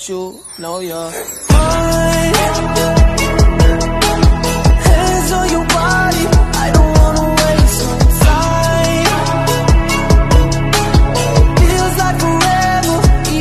you know you're.